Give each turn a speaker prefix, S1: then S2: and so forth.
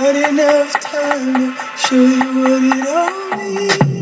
S1: Not enough time to show you what it all means.